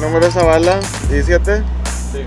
Número esa bala? ¿17? Sí.